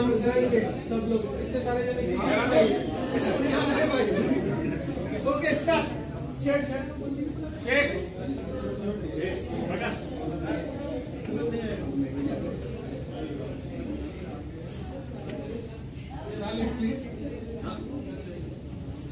हम जाएँगे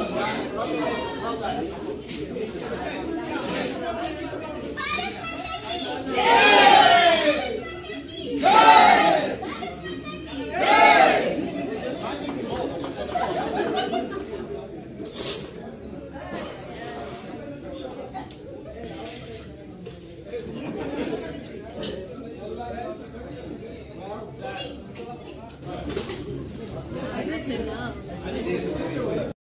Para, Yeah!